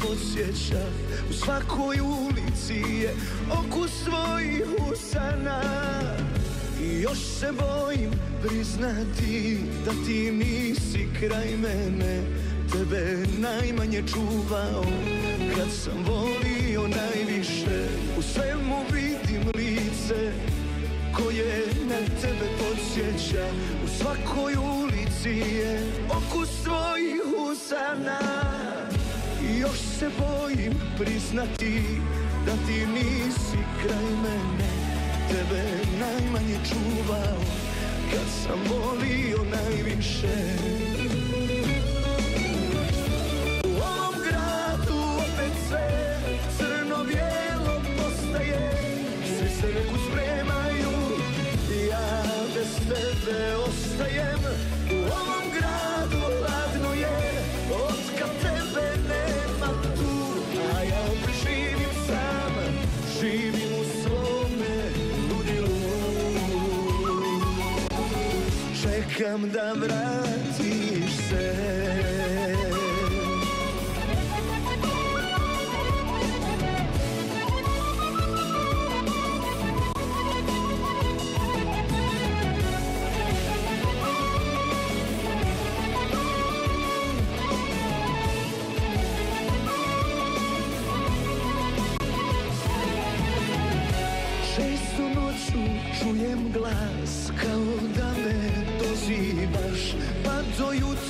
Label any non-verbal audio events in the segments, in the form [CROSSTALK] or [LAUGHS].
podsjeća U svakoj ulici je okus svojih usana. I još se bojim priznati da ti nisi kraj mene. Tebe najmanje čuvao kad sam volio najviše. U svemu vidim lice koje na tebe podsjeća. U svakoj ulici je okus svojih usana još se bojim priznati da ti nisi kraj mene. Tebe najmanje čuvao kad sam volio najviše. U ovom gradu opet sve crno-bijelo postaje. Svi se neku spremaju, ja bez tebe ostajem. Čekam da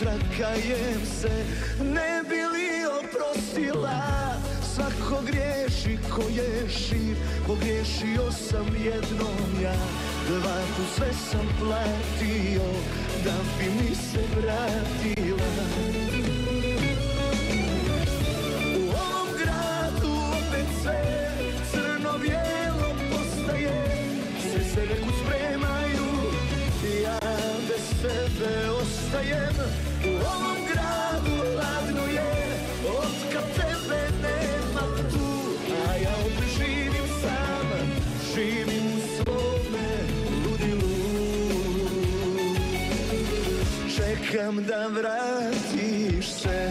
do se ne bi li oprostila. Svako griješi ko je živ, pogriješio sam jednom ja. Dva put sve sam platio da bi mi se vratila da vratiš se.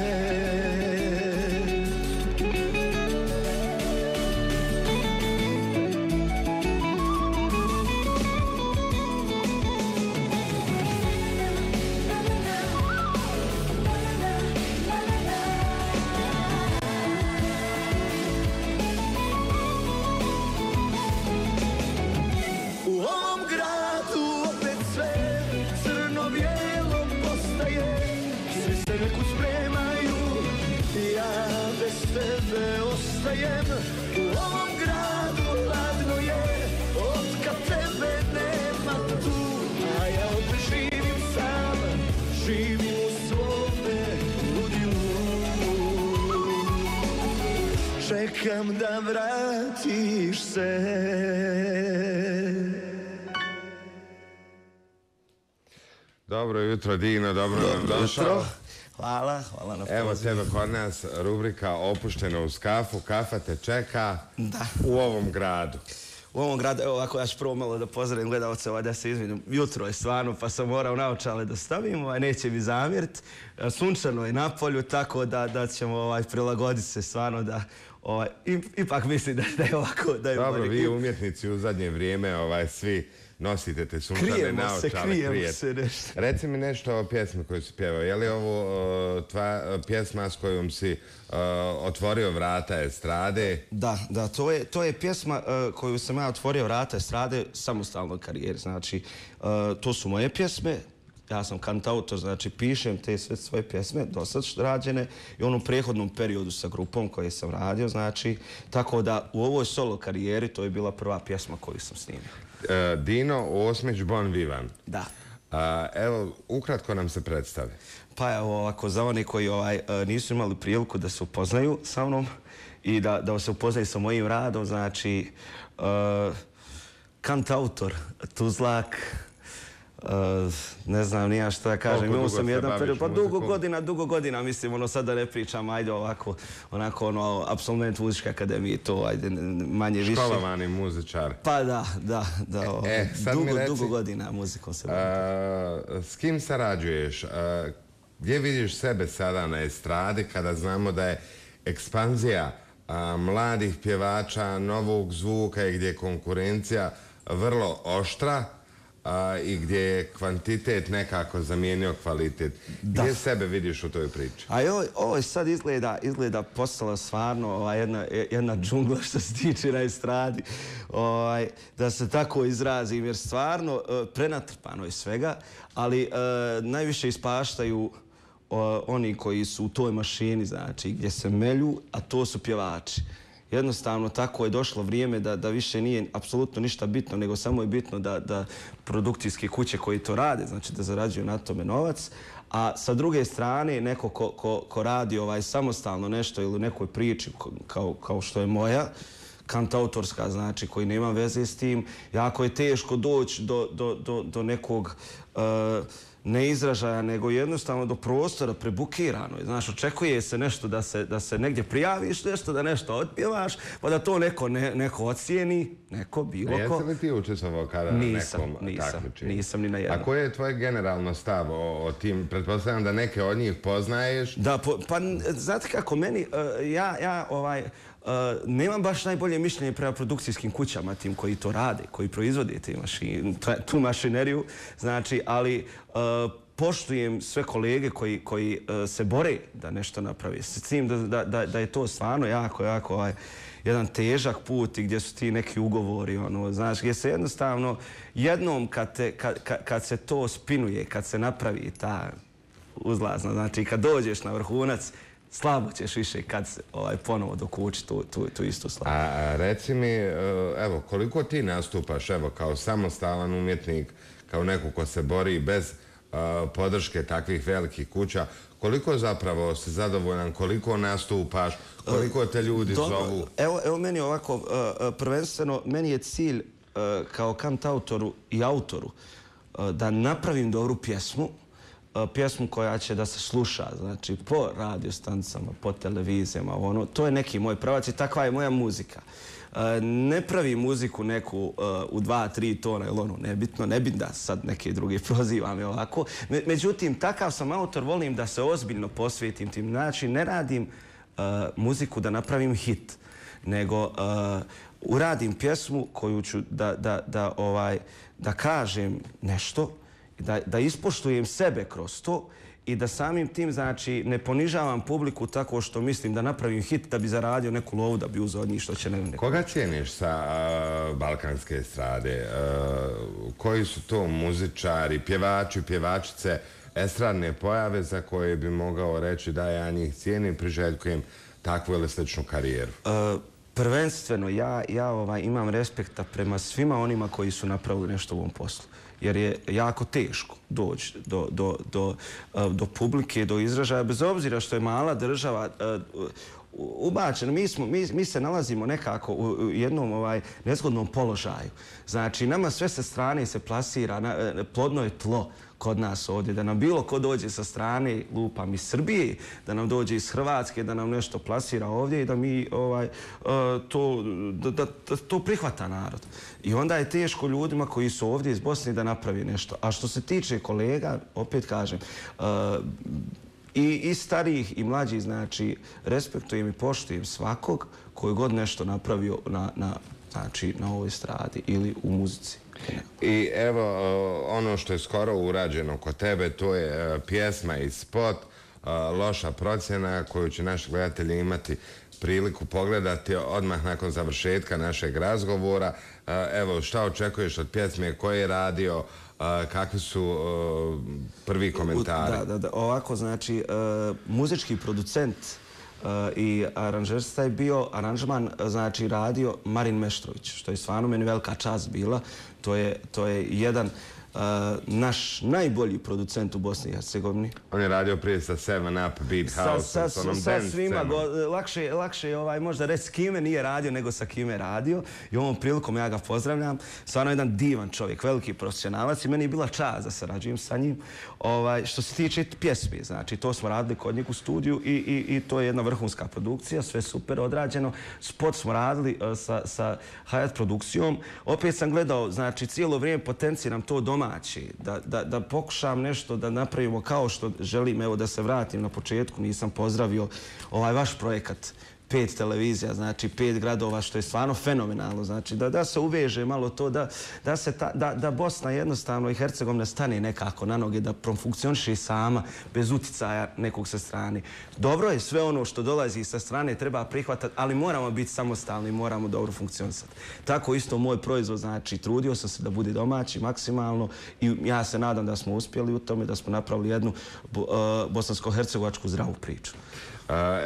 Ostajem U ovom gradu ladno je, od kad tebe nema tu. A ja opet živim sam, živim u svome ludilu Čekam da vratiš se. Dobro jutro, Dino, dobro nam došao. Hvala, hvala na Evo pozivu. tebe kod nas rubrika Opušteno uz kafu. Kafa te čeka Da. u ovom gradu. U ovom gradu, evo ovako ja ću prvo malo da pozdravim gledalce, ovaj da se izvinim. Jutro je stvarno, pa sam morao naočale da stavim, ovaj, neće mi zamjerit. E, Sunčano je na polju, tako da, da ćemo ovaj, prilagoditi se stvarno da ovaj, ipak mislim da, da je ovako, da je Dobro, vi umjetnici u zadnje vrijeme ovaj, svi nosite te sunčane Krijemo naočale. se, krijemo krijete. se nešto. Reci mi nešto o pjesmi koju si pjevao. Je li ovo uh, tva pjesma s kojom si uh, otvorio vrata estrade? Da, da, to je, to je pjesma uh, koju sam ja otvorio vrata estrade samostalnoj karijeri. Znači, uh, to su moje pjesme, ja sam kantautor, znači pišem te sve svoje pjesme, dosad rađene i u onom prehodnom periodu sa grupom koje sam radio, znači, tako da u ovoj solo karijeri to je bila prva pjesma koju sam snimio. Uh, Dino Osmić Bon Vivan. Da. A, evo, ukratko nam se predstavi. Pa evo ovako, za one koji ovaj, e, nisu imali priliku da se upoznaju sa mnom i da, da se upoznaju sa mojim radom, znači uh, kantautor, tuzlak, uh, ne znam nija šta da kažem, imao sam jedan period, pa dugo muzikom? godina, dugo godina, mislim, ono sad da ne pričam, ajde ovako, onako ono, absolvent muzičke akademije, to ajde manje više. Školovani muzičar. Pa da, da, da, E, mi dugo, reci- dugo godina muzikom se bavim. A, s kim sarađuješ? A, gdje vidiš sebe sada na estradi kada znamo da je ekspanzija a, mladih pjevača, novog zvuka i gdje je konkurencija vrlo oštra a, i gdje je kvantitet nekako zamijenio kvalitet. Da. Gdje sebe vidiš u toj priči? A ovo, sad izgleda, izgleda postala stvarno ova jedna, jedna džungla [LAUGHS] što se tiče na estradi. Ovaj, da se tako izrazim, jer stvarno uh, prenatrpano je svega, ali uh, najviše ispaštaju oni koji su u toj mašini, znači, gdje se melju, a to su pjevači. Jednostavno, tako je došlo vrijeme da, da više nije apsolutno ništa bitno, nego samo je bitno da, da produkcijske kuće koji to rade, znači da zarađuju na tome novac, a sa druge strane, neko ko, ko, ko radi ovaj samostalno nešto ili u nekoj priči kao, kao što je moja, kantautorska, znači, koji nema veze s tim, jako je teško doći do, do, do, do nekog uh, ne izražaja, nego jednostavno do prostora prebukirano. Znaš, očekuje se nešto da se, da se negdje prijaviš, nešto da nešto otpjevaš, pa da to neko, ne, neko ocijeni, neko bilo ko. Jesi li ti učestvovao kada nisam, nekom nisam, takmičenju? Nisam ni na jednom. A koji je tvoj generalno stav o, o tim? Pretpostavljam da neke od njih poznaješ. Da, po, pa znate kako, meni, uh, ja, ja ovaj, nemam baš najbolje mišljenje prema produkcijskim kućama, tim koji to rade, koji proizvode te mašin, tu mašineriju, znači, ali poštujem sve kolege koji, koji se bore da nešto napravi. S tim da, da, da je to stvarno jako, jako ovaj, jedan težak put i gdje su ti neki ugovori, ono, znaš, gdje se jednostavno jednom kad, te, kad, kad, kad se to spinuje, kad se napravi ta uzlazna, znači kad dođeš na vrhunac, slabo ćeš više kad se ovaj, ponovo dokući tu, tu, tu istu slavu. A reci mi, e, evo, koliko ti nastupaš, evo, kao samostalan umjetnik, kao neko ko se bori bez uh, podrške takvih velikih kuća, koliko zapravo si zadovoljan, koliko nastupaš, koliko te ljudi Dobro, zovu? Evo, evo meni ovako, uh, prvenstveno, meni je cilj uh, kao kantautoru i autoru da napravim dobru pjesmu, E, pjesmu koja će da se sluša, znači po radiostancama, po televizijama, ono, to je neki moj pravac i takva je moja muzika. E, ne pravi muziku neku e, u dva, tri tona ili ono, nebitno, ne bi da sad neke druge [LAUGHS] prozivam i ovako. Međutim, takav sam autor, volim da se ozbiljno posvetim tim. Znači, ne radim muziku da napravim hit, nego uradim pjesmu koju ću da, da, da, ovaj, da kažem nešto, da, da ispoštujem sebe kroz to i da samim tim, znači, ne ponižavam publiku tako što mislim da napravim hit da bi zaradio neku lovu da bi uzao od njih što će ne... Koga cijeniš sa uh, balkanske estrade? Uh, koji su to muzičari, pjevači, pjevačice, estradne pojave za koje bi mogao reći da ja njih cijenim, priželjkujem takvu ili sličnu karijeru? Uh, prvenstveno, ja, ja ovaj, imam respekta prema svima onima koji su napravili nešto u ovom poslu jer je jako teško doći do, do, do, eh, do publike, do izražaja, bez obzira što je mala država eh, ubačena. Mi, smo, mi, mi se nalazimo nekako u jednom ovaj nezgodnom položaju. Znači, nama sve sa strane se plasira, na, eh, plodno je tlo kod nas ovdje, da nam bilo ko dođe sa strane, lupam iz Srbije, da nam dođe iz Hrvatske, da nam nešto plasira ovdje i da mi ovaj, e, to, da, da, da to prihvata narod. I onda je teško ljudima koji su ovdje iz Bosne da napravi nešto. A što se tiče kolega, opet kažem, e, i, i starijih i mlađih, znači, respektujem i poštujem svakog koji god nešto napravio na, na, znači, na ovoj stradi ili u muzici. I evo, ono što je skoro urađeno kod tebe, to je e, pjesma i spot, e, loša procjena koju će naši gledatelji imati priliku pogledati odmah nakon završetka našeg razgovora. E, evo, šta očekuješ od pjesme, koji je radio, kakvi su prvi komentari? Da, da, da. Ovako, znači, muzički producent i aranžerstva je bio aranžman, znači radio Marin Meštrović, što je stvarno meni velika čast bila. To je, to je jedan naš najbolji producent u Bosni i Hercegovini. On je radio prije sa Seven Up, Beat House, sa, sa, sa svima. Go, lakše, lakše ovaj, možda reći s kime nije radio nego sa kime je radio. I ovom prilikom ja ga pozdravljam. Stvarno jedan divan čovjek, veliki profesionalac i meni je bila čast da se rađujem sa njim. Ovaj, što se tiče pjesmi, znači to smo radili kod njeg u studiju i, i, i to je jedna vrhunska produkcija, sve super odrađeno. Spot smo radili uh, sa, sa Hayat produkcijom. Opet sam gledao, znači cijelo vrijeme potenciram to dom domaći, da, da, da pokušam nešto da napravimo kao što želim, evo da se vratim na početku, nisam pozdravio ovaj vaš projekat pet televizija, znači pet gradova, što je stvarno fenomenalno. Znači da, da se uveže malo to, da, da, se ta, da, da Bosna jednostavno i Hercegovina stane nekako na noge, da profunkcioniše sama, bez uticaja nekog sa strane. Dobro je sve ono što dolazi sa strane, treba prihvatati, ali moramo biti samostalni, moramo dobro funkcionisati. Tako isto moj proizvod, znači trudio sam se da bude domaći maksimalno i ja se nadam da smo uspjeli u tome, da smo napravili jednu uh, bosansko-hercegovačku zdravu priču.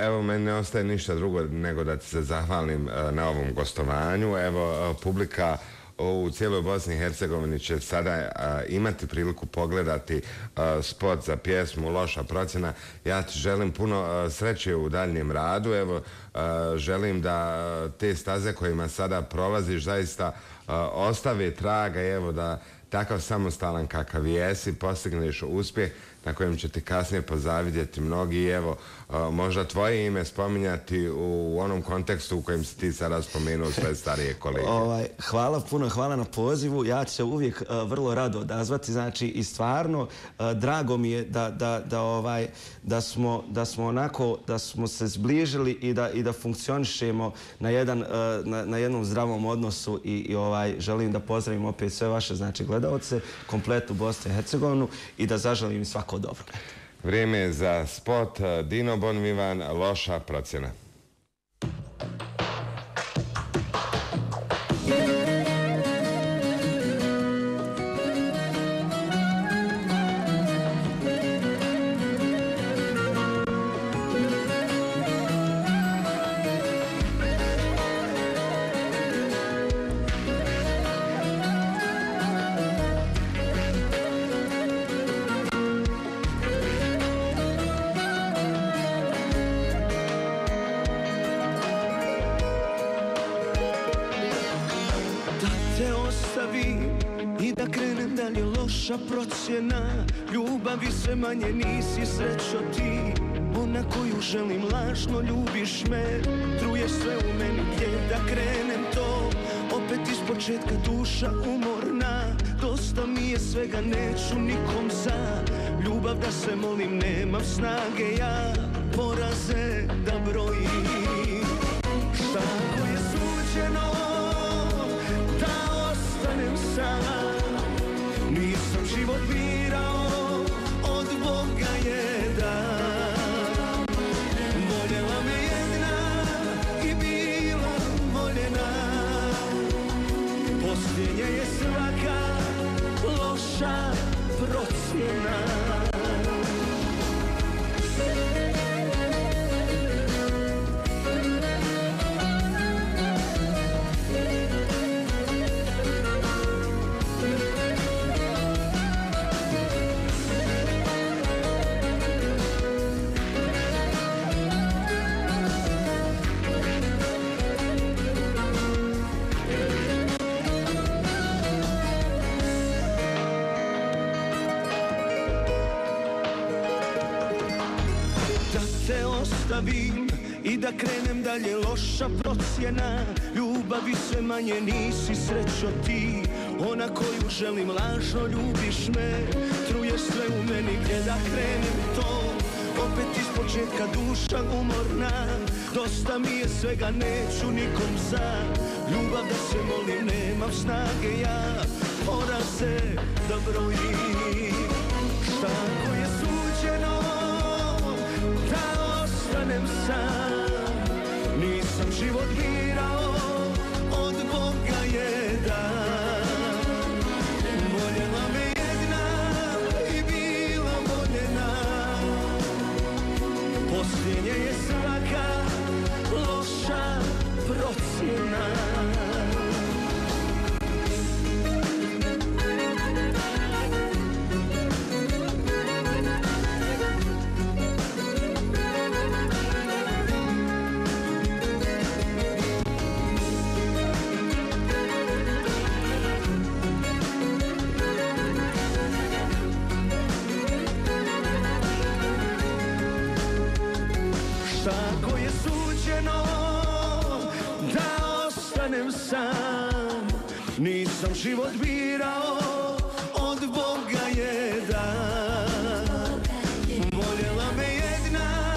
Evo, meni ne ostaje ništa drugo nego da ti se zahvalim na ovom gostovanju. Evo, publika u cijeloj Bosni i Hercegovini će sada imati priliku pogledati spot za pjesmu Loša procjena. Ja ti želim puno sreće u daljnjem radu. Evo, želim da te staze kojima sada prolaziš zaista ostave traga. Evo, da takav samostalan kakav jesi, postigneš uspjeh na kojem će ti kasnije pozavidjeti mnogi i evo, možda tvoje ime spominjati u onom kontekstu u kojem si ti sada spomenuo sve starije [LAUGHS] kolege. Ovaj, hvala puno, hvala na pozivu. Ja ću se uvijek vrlo rado odazvati. Znači, i stvarno, drago mi je da, da, da, ovaj, da, smo, da smo onako, da smo se zbližili i da, i da funkcionišemo na, jedan, e, na, na jednom zdravom odnosu i, i ovaj, želim da pozdravim opet sve vaše znači, gledalce, kompletu Bosne i Hercegovinu i da zaželim svako dobro. Vrijeme je za spot Dino Bonvivan, loša procjena. Manje nisi srećo ti. Ona koju želim lažno ljubiš me. Truješ sve u meni gdje da krenem to. Opet iz početka duša umorna. Dosta mi je svega neću nikom za. Ljubav da se molim nemam snage ja. Poraze da brojim. Šta ako je suđeno Da ostanem sam? čar procjena. Da krenem dalje. Loša procjena Ljubavi sve manje nisi srećo ti. Ona koju želim lažno ljubiš me. Truješ sve u meni gdje da krenem to. Opet iz početka duša umorna. Dosta mi je svega neću nikom za. Ljubav da se molim nemam snage ja. Mora se da brojim. Sam Nisam život birao. Nisam život birao od Boga je dan Voljela me jedna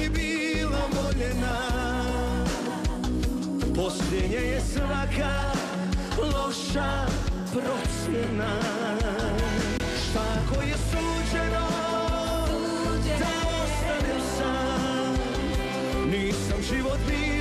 i bila voljena. Posljednje je svaka loša procjena. Šta ako je suđeno da ostanem sam? Nisam život birao